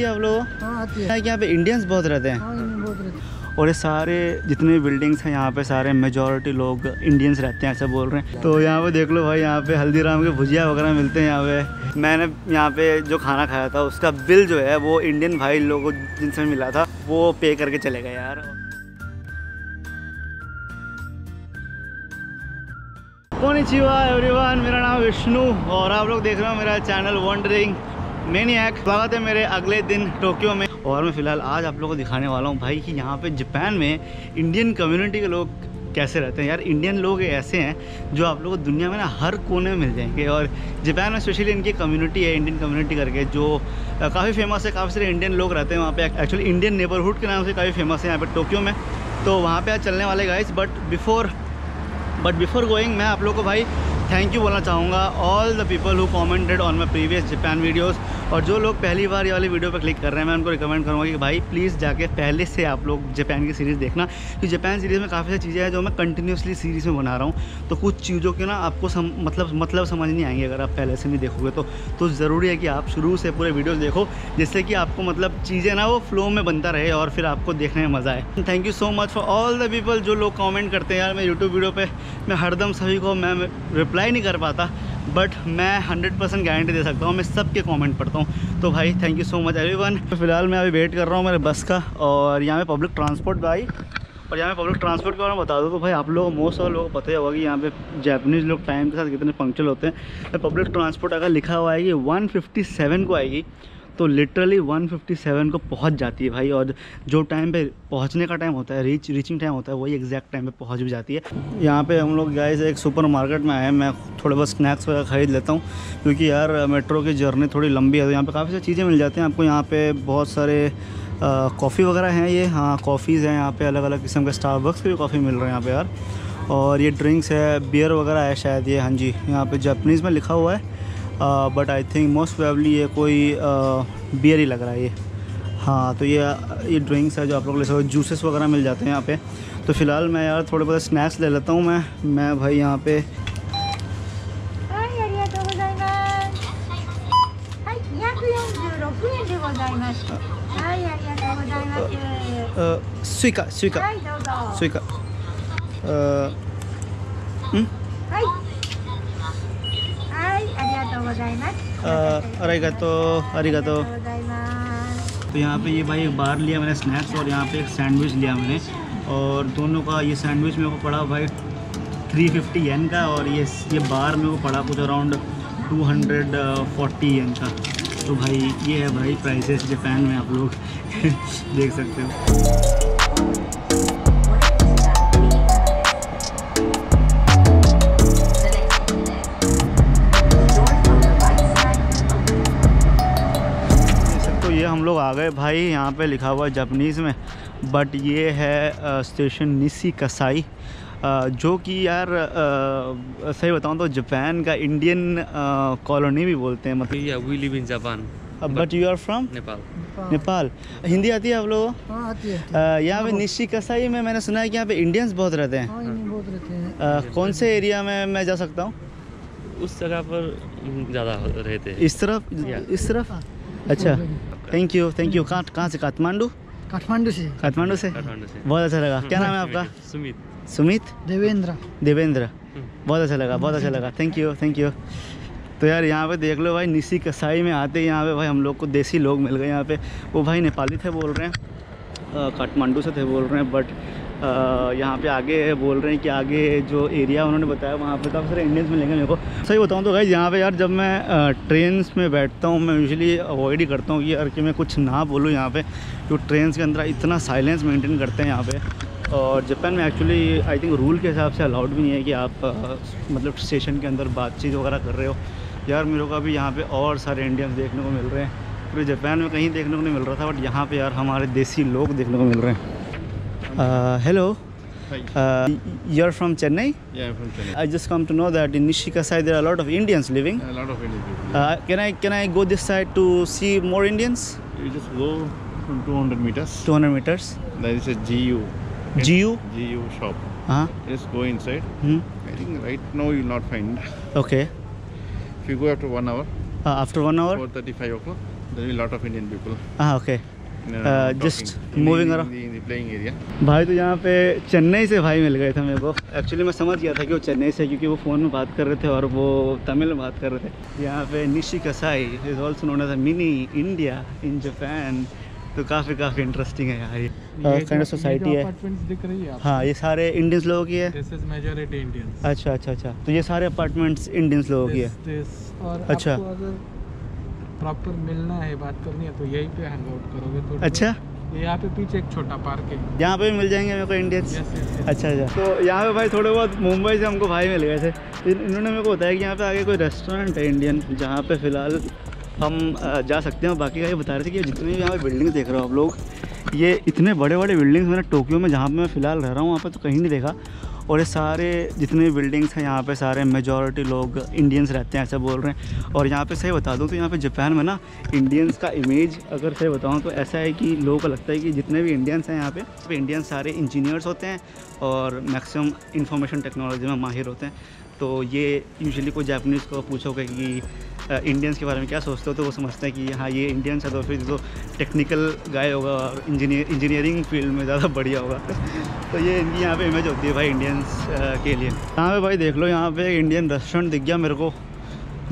आती है आप लोगों हाँ आती है। यहाँ पे इंडियंस बहुत रहते हैं? हाँ बहुत रहती है। और ये सारे जितने भी बिल्डिंग्स हैं यहाँ पे सारे मेजोरिटी लोग इंडियंस रहते हैं ऐसा बोल रहे हैं। तो यहाँ पे देख लो भाई यहाँ पे हल्दीराम के भुजिया वगैरह मिलते हैं यहाँ पे। मैंने यहाँ पे जो खाना खाया था उसका बिल जो है वो इंडियन भाई लोगों जिनसे मिला था वो पे करके चले गए यार। कोनिचिवा एवरीवन मेरा नाम विष्णु। और आप लोग देख रहे हो मेरा चैनल वंडरिंग मैनियक स्वागत है मेरे अगले दिन टोक्यो में। और मैं फ़िलहाल आज आप लोगों को दिखाने वाला हूँ भाई कि यहाँ पे जापान में इंडियन कम्युनिटी के लोग कैसे रहते हैं। यार इंडियन लोग ऐसे हैं जो आप लोगों को दुनिया में ना हर कोने में मिल जाएँगे। और जापान में स्पेशली इनकी कम्युनिटी है इंडियन कम्युनिटी करके, जो काफ़ी फ़ेमस है, काफ़ी सारे इंडियन लोग रहते हैं वहाँ पे। एक्चुअली इंडियन नेबरहुड के नाम से काफ़ी फ़ेमस है यहाँ पे टोक्यो में। तो वहाँ पे आज चलने वाले guys but before but before going मैं आप लोग को भाई थैंक यू बोलना चाहूँगा all the people who commented on my previous Japan videos और जो लोग पहली बार ये वाली वीडियो पर क्लिक कर रहे हैं मैं उनको रिकमेंड करूँगा कि भाई प्लीज़ जाके पहले से आप लोग जापान की सीरीज़ देखना। क्योंकि जापान सीरीज़ में काफ़ी सारी चीज़ें हैं जो मैं कंटिन्यूसली सीरीज़ में बना रहा हूँ। तो कुछ चीज़ों के ना आपको सम, मतलब मतलब समझ नहीं आएँगे अगर आप पहले से नहीं देखोगे तो। तो ज़रूरी है कि आप शुरू से पूरे वीडियोज़ देखो जिससे कि आपको मतलब चीज़ें ना वो फ्लो में बनता रहे और फिर आपको देखने में मज़ा आए। Thank you so much for all the people जो लोग कॉमेंट करते हैं यार मैं यूट्यूब वीडियो पर मैं हरदम सभी को मैं रिप्लाई नहीं कर पाता बट मैं 100 परसेंट गारंटी दे सकता हूँ, मैं सबके कमेंट पढ़ता हूँ। तो भाई thank you so much everyone फ़िलहाल मैं अभी वेट कर रहा हूँ मेरे बस का, और यहाँ पे पब्लिक ट्रांसपोर्ट भाई, और यहाँ पे पब्लिक ट्रांसपोर्ट के बारे में बता दो तो भाई, आप लोग मोस्ट ऑफ़ लोगों को पता ही होगा कि यहाँ पे जैपनीज़ लोग टाइम के साथ कितने पंक्चुअल होते हैं। तो पब्लिक ट्रांसपोर्ट अगर लिखा हुआ है कि 157 को आएगी तो लिटरली 157 को पहुँच जाती है भाई और जो टाइम पे पहुँचने का टाइम होता है रीच रीचिंग टाइम होता है, वही एग्जैक्ट टाइम पे पहुँच भी जाती है। यहाँ पे हम लोग गाइस एक सुपर मार्केट में आए हैं, मैं थोड़े बहुत स्नैक्स वगैरह ख़रीद लेता हूँ, क्योंकि यार मेट्रो की जर्नी थोड़ी लंबी है तो यहाँ पर काफ़ी सारी चीज़ें मिल जाती हैं। आपको यहाँ पर बहुत सारे कॉफ़ी वगैरह हैं ये। हाँ कॉफ़ीज़ हैं यहाँ पर अलग अलग किस्म के स्टारबक्स के भी कॉफ़ी मिल रहे हैं यहाँ पर यार। और ये ड्रिंक्स है बियर वगैरह है शायद ये हाँ जी। यहाँ पे जापनीज़ में लिखा हुआ है। But I think most probably ये कोई बियर ही लग रहा है ये। हाँ तो ये ये ड्रिंक्स है जो आप लोग ले सकते हो जूसेस वगैरह मिल जाते हैं यहाँ पे। तो फ़िलहाल मैं यार थोड़े बहुत स्नैक्स ले लेता हूँ मैं। मैं भाई यहाँ पे स्वीका स्वीका स्वीका अरेगा तो तो तो यहाँ पे ये भाई एक बार लिया मैंने स्नैक्स और यहाँ पे एक सैंडविच लिया मैंने। और दोनों का ये सैंडविच मेरे को पड़ा भाई थ्री फिफ्टी एन का और ये ये बार मेरे को पड़ा कुछ अराउंड टू हंड्रेड एन का। तो भाई ये है भाई प्राइसेस जापान में आप लोग देख सकते हो। भाई यहाँ पे लिखा हुआ है जापनीज़ में बट ये है स्टेशन निसी कसाई जो कि यार अ, सही बताऊँ तो जापान का इंडियन कॉलोनी भी बोलते हैं मतलब। Yeah, we live in Japan, but you are from Nepal. Nepal. Hindi आती है आप लोगों को? हाँ आती है यहाँ पे निशी कसाई में मैंने सुना है कि यहाँ पे इंडियंस बहुत रहते हैं। हाँ बहुत रहते हैं। कौन से एरिया में मैं जा सकता हूँ? उस जगह पर ज़्यादा रहते हैं। इस तरफ़? इस तरफ़? अच्छा। थैंक यू थैंक यू कहाँ कहाँ से काठमांडू काठमांडू से काठमांडू से काठमांडू से बहुत अच्छा लगा क्या नाम है आपका सुमित सुमित देवेंद्र देवेंद्र बहुत अच्छा लगा बहुत अच्छा लगा थैंक यू थैंक यू तो यार यहाँ पे देख लो भाई निसी कसाई में आते ही यहाँ पे। भाई हम लोग को देसी लोग मिल गए यहाँ पे। वो भाई नेपाली थे बोल रहे हैं। काठमांडू से थे बोल रहे हैं बट यहाँ पे आगे बोल रहे हैं कि आगे जो एरिया उन्होंने बताया वहाँ पे काफ़ी सारे इंडियंस मिलेंगे मेरे को। सही बताऊँ तो भाई यहाँ पे यार जब मैं ट्रेन्स में बैठता हूँ मैं यूजली अवॉइड ही करता हूँ कि यार कि मैं कुछ ना बोलूँ यहाँ पे क्योंकि ट्रेन्स के अंदर इतना साइलेंस मेंटेन करते हैं यहाँ पे। और जापान में एक्चुअली आई थिंक रूल के हिसाब से अलाउड भी नहीं है कि आप अ, मतलब स्टेशन के अंदर बातचीत वगैरह कर रहे हो। यार मेरे को अभी यहाँ पे और सारे इंडियंस देखने को मिल रहे हैं। पूरे जापान में कहीं देखने को नहीं मिल रहा था बट यहाँ पे यार हमारे देसी लोग देखने को मिल रहे हैं। Uh, hello. Uh, you're from Chennai? Yeah, I'm from Chennai. I just come to know that in Nishika side there are a lot of Indians living. A lot of Indians living. Uh, can I can I go this side to see more Indians? You just go from 200 meters. 200 meters. There is a GU. GU. GU shop. Uh huh. Just go inside. Hmm? I think right now you'll not find. Okay. If you go after one hour. Uh, after one hour. 4:35 o'clock. There will be a lot of Indian people. Ah, okay. Uh, moving area. भाई तो यहाँ पे चेन्नई से भाई मिल गए थे मेरे को। एक्चुअली मैं समझ गया था कि वो चेन्नई से क्योंकि वो फ़ोन में बात कर रहे थे और वो तमिल में बात कर रहे थे। यहाँ पे Nishi Kasai is also known as mini India in Japan तो काफ़ी काफ़ी इंटरेस्टिंग है यार ये। काइंड ऑफ़ सोसाइटी है। दिख रही है हाँ ये सारे इंडियंस लोगों की है। दिस इज़ मेजॉरिटी इंडियंस अच्छा अच्छा अच्छा। तो ये सारे अपार्टमेंट्स इंडियंस लोगों की है। अच्छा। प्रॉपर मिलना है बात करनी है तो यहीं पे हैंग आउट करोगे तो अच्छा। यहाँ पे पीछे एक छोटा पार्क है। यहाँ पे भी मिल जाएँगे मेरे को यस अच्छा अच्छा। तो यहाँ पे भाई थोड़े बहुत मुंबई से हमको भाई मिल गए थे। इन्होंने मेरे को बताया कि यहाँ पे आगे कोई रेस्टोरेंट है इंडियन जहाँ पे फ़िलहाल हम जा सकते हैं। बाकी का ये बता रहे थे कि जितने भी यहाँ पे बिल्डिंग देख रहे हो आप लोग ये इतने बड़े बड़े बिल्डिंग्स मैंने टोक्यो में जहाँ पे मैं फ़िलहाल रह रहा हूँ वहाँ पर तो कहीं नहीं देखा। और ये सारे जितने बिल्डिंग्स हैं, यहाँ पे सारे मेजॉरिटी लोग इंडियंस रहते हैं, ऐसा बोल रहे हैं। और यहाँ पे सही बता दूँ तो यहाँ पे जापान में ना इंडियंस का इमेज अगर सही बताऊँ तो ऐसा है कि लोगों को लगता है कि जितने भी इंडियंस हैं यहाँ पे इंडियंस सारे इंजीनियर्स होते हैं और मैक्सिमम इंफॉर्मेशन टेक्नोलॉजी में माहिर होते हैं। तो ये यूजुअली कोई जापानीज़ को पूछोगे कि इंडियंस के बारे में क्या सोचते हो तो वो समझते हैं कि हाँ ये इंडियंस है तो फिर जो टेक्निकल गाय होगा और इंजीनियर इंजीनियरिंग फ़ील्ड में ज़्यादा बढ़िया होगा। तो ये इनकी यहाँ पे इमेज होती है भाई इंडियंस के लिए। यहाँ पे भाई देख लो, यहाँ पे इंडियन रेस्टोरेंट दिख गया मेरे को।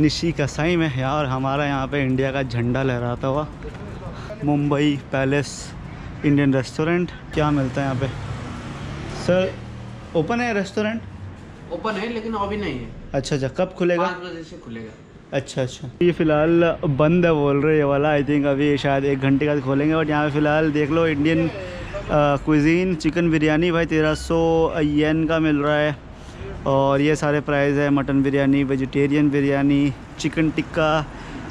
निशी कसाई में, यार हमारा यहाँ पे इंडिया का झंडा लहराता हुआ। मुंबई पैलेस इंडियन रेस्टोरेंट क्या मिलता है यहाँ पे? सर ओपन है रेस्टोरेंट ओपन है लेकिन अभी नहीं है। अच्छा अच्छा कब खुलेगा? पाँच बजे से खुलेगा। अच्छा अच्छा। ये फ़िलहाल बंद है बोल रहे ये वाला आई थिंक अभी शायद एक घंटे का खोलेंगे बट यहाँ पे फ़िलहाल देख लो इंडियन कुजीन चिकन बिरयानी भाई तेरह सौ येन का मिल रहा है। और ये सारे प्राइस है mutton biryani vegetarian biryani chicken tikka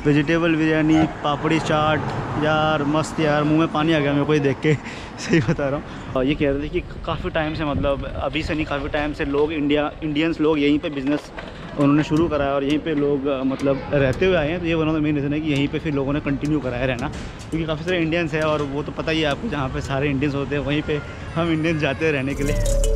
vegetable biryani papdi chaat यार मस्त यार मुँह में पानी आ गया मेरे को ये देख के। सही बता रहा हूँ। ये कह रहे थे कि काफ़ी टाइम से मतलब अभी से नहीं, काफ़ी टाइम से लोग इंडिया इंडियंस लोग यहीं पे बिज़नेस उन्होंने शुरू कराया और यहीं पे लोग मतलब रहते हुए आए हैं। तो ये वन मेन रीज़न है कि यहीं पे फिर लोगों ने कंटिन्यू कराया रहना, क्योंकि काफ़ी सारे इंडियंस हैं और वो तो पता ही है आपको जहाँ पे सारे इंडियंस होते हैं, वहीं पर हम इंडियंस जाते हैं रहने के लिए।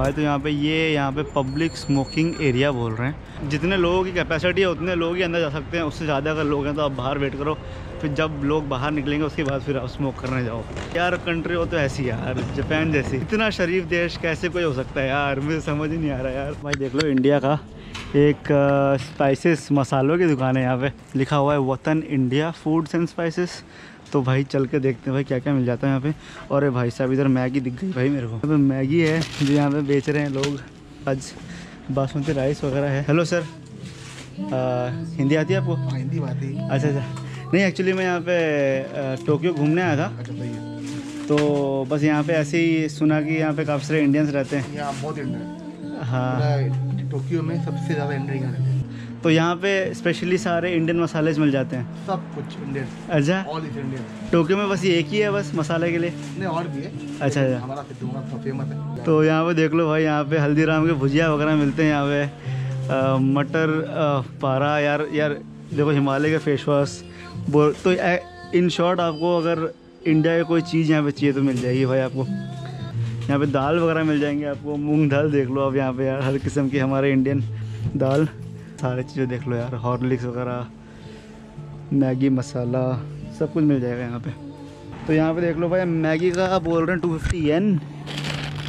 भाई तो यहाँ पे ये, यहाँ पे पब्लिक स्मोकिंग एरिया बोल रहे हैं। जितने लोगों की कैपेसिटी है, उतने लोग ही अंदर जा सकते हैं। उससे ज़्यादा अगर लोग हैं तो आप बाहर वेट करो। फिर जब लोग बाहर निकलेंगे, उसके बाद फिर आप स्मोक करने जाओ। यार कंट्री हो तो ऐसी यार जापान जैसी। इतना शरीफ देश कैसे कोई हो सकता है यार? मुझे समझ ही नहीं आ रहा यार। भाई, देख लो इंडिया का एक स्पाइसेस मसालों की दुकान है यहाँ पे। लिखा हुआ है वतन इंडिया फूड्स एंड स्पाइसेस तो भाई चल के देखते हैं भाई क्या क्या मिल जाता है यहाँ पे। और भाई साहब इधर मैगी दिख गई भाई मेरे को। पे मैगी है जो यहाँ पे बेच रहे हैं लोग। आज बासमती राइस वगैरह है। Hello sir. आ, हिंदी आती है आपको? हिंदी बात है। अच्छा अच्छा। नहीं एक्चुअली मैं यहाँ पे टोक्यो घूमने आया था। तो बस यहाँ पे ऐसे ही सुना कि यहाँ पे काफ़ी सारे इंडियंस रहते हैं। यहाँ बहुत इंडियन हाँ। टोक्यो में सबसे ज़्यादा इंडियन रहते हैं। तो यहाँ पे स्पेशली सारे इंडियन मसाले मिल जाते हैं। सब कुछ इंडियन अच्छा। ऑल इज़ इंडियन टोक्यो में बस ये एक ही है बस मसाले के लिए? नहीं और भी है। अच्छा अच्छा। हमारा तो फ़ेमस है। तो यहाँ पे देख लो भाई यहाँ पे हल्दीराम के भुजिया वगैरह मिलते हैं यहाँ पे। मटर पारा यार यार देखो हिमालय के फेस वॉश बोल तो इन शॉर्ट आपको अगर इंडिया की कोई चीज़ यहाँ पे चाहिए तो मिल जाएगी भाई आपको। यहाँ पे दाल वगैरह मिल जाएँगे आपको। मूंग दाल देख लो आप यहाँ पे यार हर किस्म की हमारे इंडियन दाल। सारी चीज़ें देख लो यार हॉर्लिक्स वगैरह मैगी मसाला सब कुछ मिल जाएगा यहाँ पे। तो यहाँ पे देख लो भाई मैगी का बोल रहे हैं टू फिफ्टी एन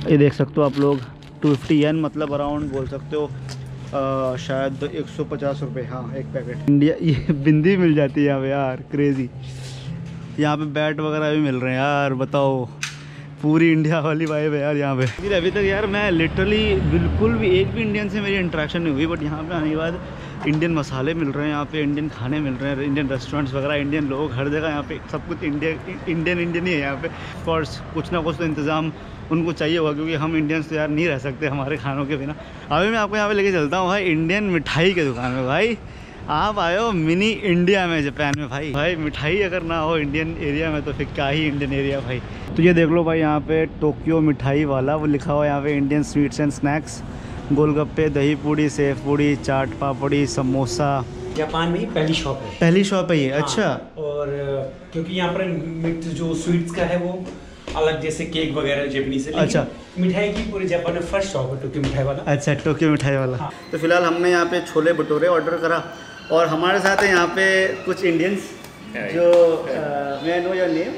ये देख सकते हो आप लोग टू फिफ्टी एन मतलब अराउंड बोल सकते हो अ, शायद एक सौ पचास रुपये हाँ एक पैकेट इंडिया ये बिंदी मिल जाती है यहाँ पे यार क्रेज़ी यहाँ पे बैट वगैरह भी मिल रहे हैं यार बताओ। पूरी इंडिया वाली वाइब है यार यहाँ पे। फिर अभी तक यार मैं लिटरली बिल्कुल भी एक भी इंडियन से मेरी इंट्रैक्शन नहीं हुई बट यहाँ पे आने के बाद इंडियन मसाले मिल रहे हैं, यहाँ पे इंडियन खाने मिल रहे हैं इंडियन रेस्टोरेंट्स वगैरह इंडियन लोग हर जगह यहाँ पे सब कुछ इंडिया इंडियन इंडियन ही है यहाँ पे। कोर्स कुछ ना कुछ तो इंतज़ाम उनको चाहिए होगा, क्योंकि हम इंडियंस तो यार नहीं रह सकते हमारे खानों के बिना। अभी मैं आपको यहाँ पे लेके चलता हूँ भाई इंडियन मिठाई के दुकान में भाई। आप आए हो मिनी इंडिया में जापान में भाई। भाई मिठाई अगर ना हो इंडियन एरिया में तो फिर क्या ही इंडियन एरिया भाई। तो ये देख लो भाई यहाँ पे टोक्यो मिठाई वाला वो लिखा हुआ है यहाँ पे Indian sweets and snacks golgappe dahi puri sev puri chaat papdi samosa. Japan में ही पहली शॉप है। पहली शॉप है ये हाँ, अच्छा। और क्योंकि यहाँ पर जो स्वीट्स का है वो अलग जैसे केक वगैरह है लेकिन अच्छा। मिठाई की पूरे जापान में फ़र्स्ट शॉप है टोक्यो मिठाई वाला। अच्छा टोक्यो मिठाई वाला। तो फ़िलहाल हमने यहाँ पे छोले भटूरे ऑर्डर करा। और हमारे साथ है यहाँ पे कुछ इंडियंस जो मैं know your name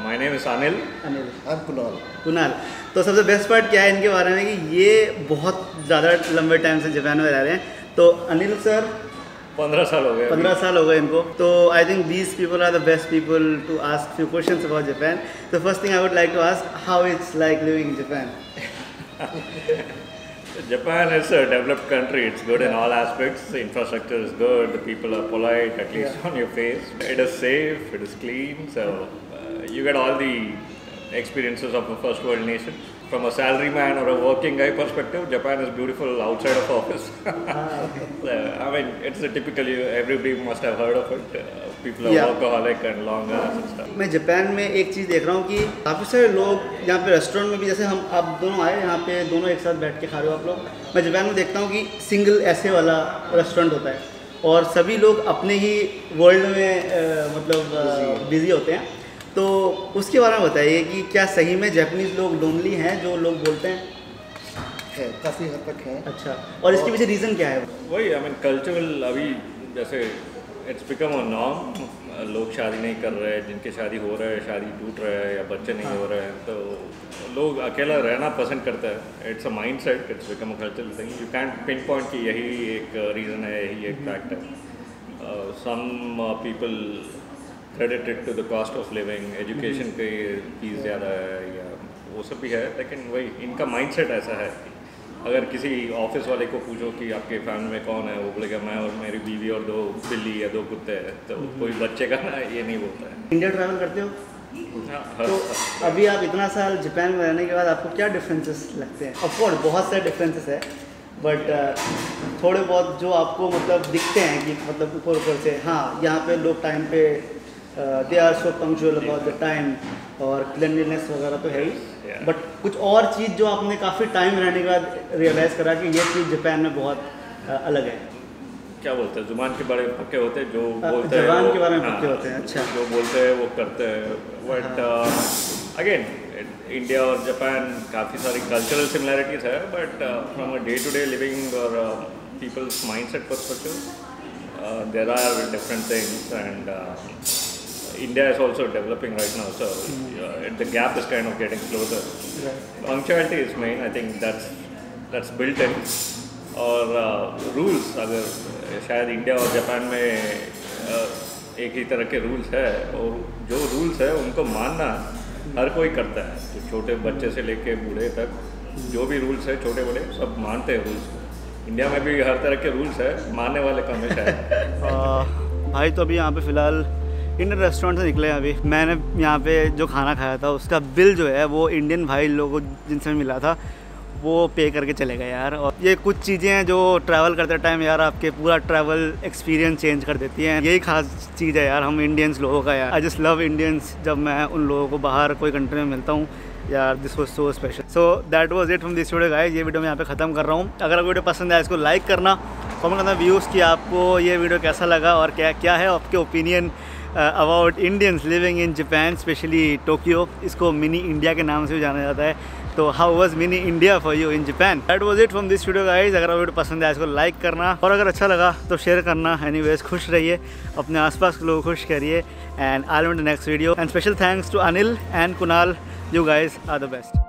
my name is Anil. Anil I'm Kunal. Kunal तो सबसे बेस्ट पार्ट क्या है इनके बारे में कि ये बहुत ज़्यादा लंबे टाइम से जापान में रह रहे हैं। तो अनिल सर पंद्रह साल हो गए पंद्रह साल हो गए इनको। तो I think these people are the best people to ask few questions about Japan तो first thing I would like to ask how it's like living in Japan Japan is a developed country. It's good in all aspects. The infrastructure is good. The people are polite, at least on your face. It is safe. It is clean. So uh, you get all the experiences of a first world nation. From a salaryman or a working guy perspective, Japan is beautiful outside of office. Uh, I mean, it's a typical. Everybody must have heard of it. Uh, people are Yeah. workaholic and long hours and stuff. मैं Japan में एक चीज़ देख रहा हूँ कि काफ़ी सारे लोग यहाँ पे रेस्टोरेंट में भी जैसे हम आप दोनों आए यहाँ पे दोनों एक साथ बैठ के खा रहे हो आप लोग। मैं जापान में देखता हूँ कि सिंगल ऐसे वाला रेस्टोरेंट होता है। और सभी लोग अपने ही वर्ल्ड में अ, मतलब बिज़ी होते हैं। तो उसके बारे में बताइए कि क्या सही में जैपनीज़ लोग लोनली हैं जो लोग बोलते हैं? है काफ़ी हद तक है। अच्छा और इसके पीछे रीज़न क्या है? वही आई मीन कल्चरल अभी जैसे इट्स बिकम अ नॉर्म लोग शादी नहीं कर रहे जिनके शादी हो रहा है शादी टूट रहा है या बच्चे नहीं हो रहे हैं तो लोग अकेला रहना पसंद करता है। It's a mindset it's become a cultural thing you can pinpoint कि यही एक रीज़न है यही एक फैक्ट है। Some people credited to the cost of living education के फ़ीस ज़्यादा है या वो सब भी है लेकिन वही इनका माइंड सेट ऐसा है कि अगर किसी ऑफ़िस वाले को पूछो कि आपके फैमिली में कौन है वो बोलेगा मैं और मेरी बीवी और दो बिल्ली या दो कुत्ते हैं। तो कोई बच्चे का ना ये नहीं बोलता है। इंडिया ट्रैवल करते हो? हाँ, तो अभी आप इतना साल जापान में रहने के बाद आपको क्या डिफरेंसेस लगते हैं? ऑफकोर्स बहुत सारे डिफरेंसेस है बट थोड़े बहुत जो आपको मतलब दिखते हैं कि मतलब ऊपर ऊपर से हाँ यहाँ पे लोग टाइम पे they are so punctual about the time और क्लिनलीनेस वगैरह तो है ही। बट कुछ और चीज़ जो आपने काफ़ी टाइम रहने के बाद रियलाइज़ करा कि ये चीज़ जापान में बहुत अलग है। क्या बोलते हैं? ज़ुबान के बारे में पक्के होते हैं? जो बोलते हैं ज़ुबान के बारे में हाँ, पक्के होते हैं, अच्छा। जो बोलते हैं वो करते हैं। बट अगेन इंडिया और जापान काफ़ी सारी कल्चरल सिमिलैरिटीज है but from a day to day living और people's mindset perspective there are different things and India is also developing right now, so uh, the gap is kind of getting closer. Right. Punctuality is main. I think that's that's built in. और rules अगर शायद India और Japan में uh, एक ही तरह के rules है और जो रूल्स है उनको मानना हर कोई करता है जो छोटे बच्चे से लेके बूढ़े तक जो भी रूल्स है छोटे बड़े सब मानते हैं रूल्स इंडिया में भी हर तरह के रूल्स है मानने वाले कम है शायद भाई तो अभी यहाँ पे फ़िलहाल इंडियन रेस्टोरेंट से निकले अभी। मैंने यहाँ पे जो खाना खाया था, उसका बिल जो है, वो इंडियन भाई लोगों, जिनसे मिला था, वो पे करके चले गए यार। और ये कुछ चीज़ें हैं जो ट्रैवल करते टाइम यार, आपके पूरा ट्रैवल एक्सपीरियंस चेंज कर देती हैं। यही खास चीज़ है यार, हम इंडियंस लोगों का यार। आई जस्ट लव इंडियंस जब मैं उन लोगों को बाहर कोई कंट्री में मिलता हूँ यार this was so special so that was it from this video guys ये वीडियो मैं यहाँ पे ख़त्म कर रहा हूँ। अगर आपको वीडियो पसंद आए इसको लाइक करना। कमेंट करना व्यूज़ कि आपको ये वीडियो कैसा लगा और क्या क्या है आपके opinion about Indians living in Japan specially Tokyo इसको मिनी इंडिया के नाम से भी जाना जाता है। तो how was mini India for you in Japan that was it from this video guys अगर वीडियो पसंद आए इसको लाइक करना। और अगर अच्छा लगा तो शेयर करना। एनीवेज खुश रहिए। अपने आसपास के लोग खुश करिए। And I next video and special thanks to Anil and Kunal you guys are the best